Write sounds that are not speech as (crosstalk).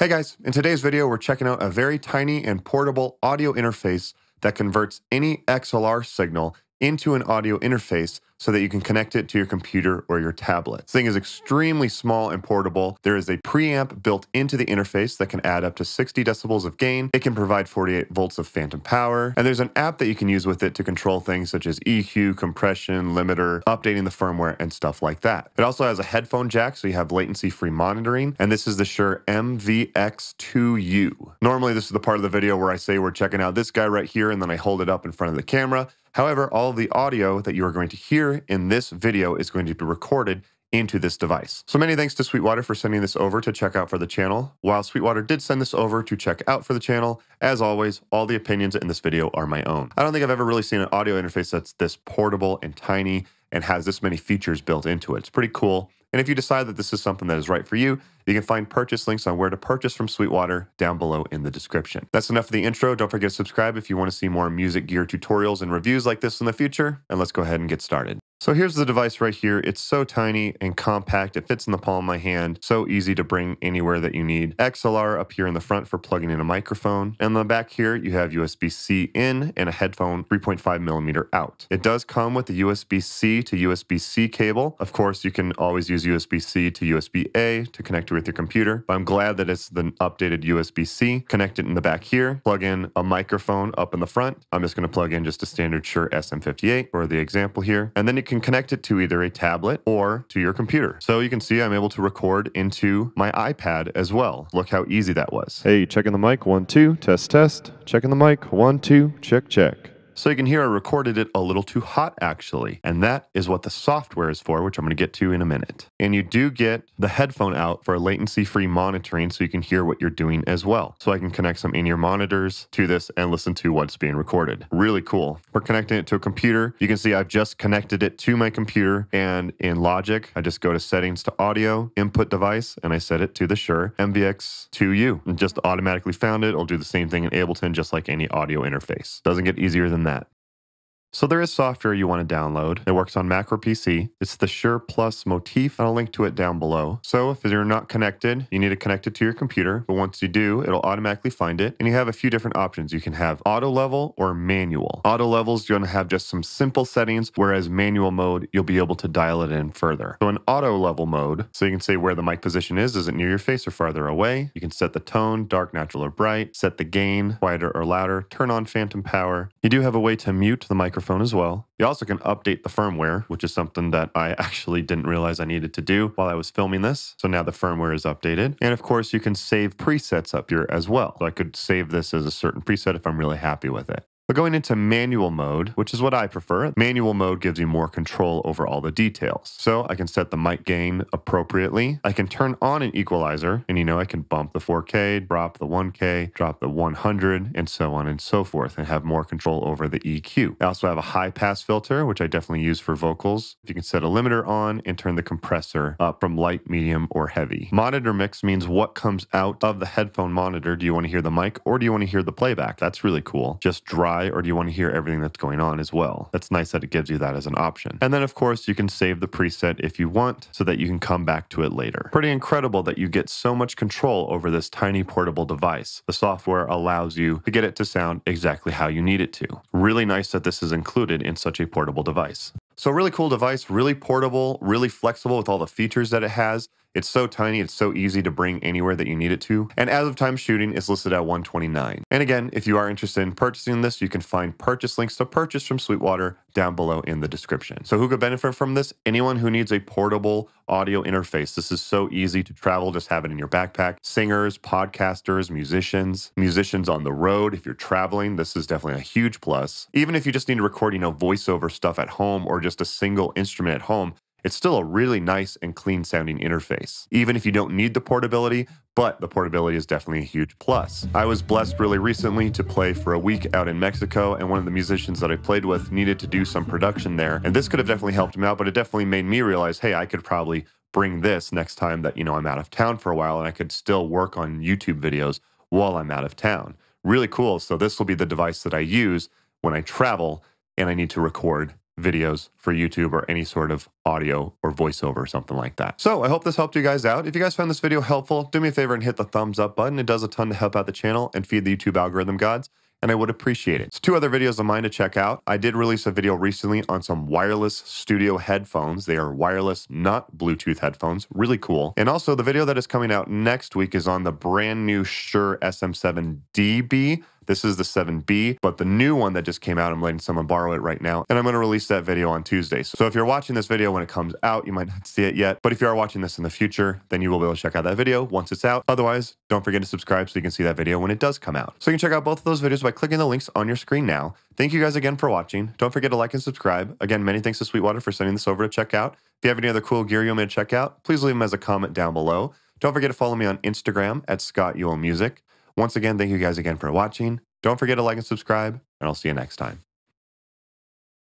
Hey guys, in today's video, we're checking out a very tiny and portable audio interface that converts any XLR signal into an audio interface so that you can connect it to your computer or your tablet. This thing is extremely small and portable. There is a preamp built into the interface that can add up to 60 decibels of gain. It can provide 48 volts of phantom power. And there's an app that you can use with it to control things such as EQ, compression, limiter, updating the firmware, and stuff like that. It also has a headphone jack, so you have latency-free monitoring. And this is the Shure MVX2U. Normally, this is the part of the video where I say we're checking out this guy right here, and then I hold it up in front of the camera. However, all of the audio that you are going to hear in this video is going to be recorded into this device. So many thanks to Sweetwater for sending this over to check out for the channel. While Sweetwater did send this over to check out for the channel, as always, all the opinions in this video are my own. I don't think I've ever really seen an audio interface that's this portable and tiny and has this many features built into it. It's pretty cool. And if you decide that this is something that is right for you, you can find purchase links on where to purchase from Sweetwater down below in the description. That's enough of the intro. Don't forget to subscribe if you want to see more music gear tutorials and reviews like this in the future. And let's go ahead and get started. So here's the device right here. It's so tiny and compact. It fits in the palm of my hand. So easy to bring anywhere that you need. XLR up here in the front for plugging in a microphone. And on the back here, you have USB-C in and a headphone 3.5 millimeter out. It does come with a USB-C to USB-C cable. Of course, you can always use USB-C to USB-A to connect it with your computer. But I'm glad that it's the updated USB-C. Connect it in the back here. Plug in a microphone up in the front. I'm just going to plug in just a standard Shure SM58 for the example here. And then you can connect it to either a tablet or to your computer. So you can see I'm able to record into my iPad as well. Look how easy that was. Hey, checking the mic. One, two, test, test. Checking the mic. One, two, check, check. So you can hear I recorded it a little too hot actually. And that is what the software is for, which I'm going to get to in a minute. And you do get the headphone out for latency free monitoring so you can hear what you're doing as well. So I can connect some in ear monitors to this and listen to what's being recorded. Really cool. We're connecting it to a computer, you can see I've just connected it to my computer and in Logic, I just go to settings to audio, input device, and I set it to the Shure MVX2U. And just automatically found it. It'll do the same thing in Ableton just like any audio interface. Doesn't get easier than that. So there is software you want to download. It works on Mac or PC. It's the Shure Plus MOTIV. I'll link to it down below. So if you're not connected, you need to connect it to your computer. But once you do, it'll automatically find it. And you have a few different options. You can have auto level or manual. Auto levels, you're going to have just some simple settings, whereas manual mode, you'll be able to dial it in further. So in auto level mode, so you can say where the mic position is. Is it near your face or farther away? You can set the tone, dark, natural, or bright. Set the gain, quieter or louder. Turn on phantom power. You do have a way to mute the microphone microphone as well. You also can update the firmware, which is something that I (laughs) actually didn't realize I needed to do while I was filming this. So now the firmware is updated. And of course, you can save presets up here as well. So I could save this as a certain preset if I'm really happy with it. But going into manual mode, which is what I prefer, manual mode gives you more control over all the details. So I can set the mic gain appropriately. I can turn on an equalizer, and you know, I can bump the 4K, drop the 1K, drop the 100, and so on and so forth, and have more control over the EQ. I also have a high pass filter, which I definitely use for vocals. If you can set a limiter on and turn the compressor up from light, medium, or heavy. Monitor mix means what comes out of the headphone monitor. Do you want to hear the mic or do you want to hear the playback? That's really cool. Just or do you want to hear everything that's going on as well? That's nice that it gives you that as an option. And then, of course, you can save the preset if you want so that you can come back to it later. Pretty incredible that you get so much control over this tiny portable device. The software allows you to get it to sound exactly how you need it to. Really nice that this is included in such a portable device. So, really cool device, really portable, really flexible with all the features that it has. It's so tiny, it's so easy to bring anywhere that you need it to. And as of time shooting, it's listed at 129. And again, if you are interested in purchasing this, you can find purchase links to purchase from Sweetwater down below in the description. So who could benefit from this? Anyone who needs a portable audio interface. This is so easy to travel, just have it in your backpack. Singers, podcasters, musicians, musicians on the road. If you're traveling, this is definitely a huge plus. Even if you just need to record, you know, voiceover stuff at home or just a single instrument at home, it's still a really nice and clean sounding interface, even if you don't need the portability, but the portability is definitely a huge plus. I was blessed really recently to play for a week out in Mexico, and one of the musicians that I played with needed to do some production there. And this could have definitely helped him out, but it definitely made me realize hey, I could probably bring this next time that, you know, I'm out of town for a while and I could still work on YouTube videos while I'm out of town. Really cool. So this will be the device that I use when I travel and I need to record videos for YouTube or any sort of audio or voiceover or something like that. So I hope this helped you guys out. If you guys found this video helpful, do me a favor and hit the thumbs up button. It does a ton to help out the channel and feed the YouTube algorithm gods and I would appreciate it. It's two other videos of mine to check out. I did release a video recently on some wireless studio headphones. They are wireless, not Bluetooth headphones. Really cool. And also, the video that is coming out next week is on the brand new Shure SM7DB. This is the 7B, but the new one that just came out, I'm letting someone borrow it right now. And I'm going to release that video on Tuesday. So if you're watching this video when it comes out, you might not see it yet. But if you are watching this in the future, then you will be able to check out that video once it's out. Otherwise, don't forget to subscribe so you can see that video when it does come out. So you can check out both of those videos by clicking the links on your screen now. Thank you guys again for watching. Don't forget to like and subscribe. Again, many thanks to Sweetwater for sending this over to check out. If you have any other cool gear you want me to check out, please leave them as a comment down below. Don't forget to follow me on Instagram at Scott Music. Once again, thank you guys again for watching. Don't forget to like and subscribe, and I'll see you next time.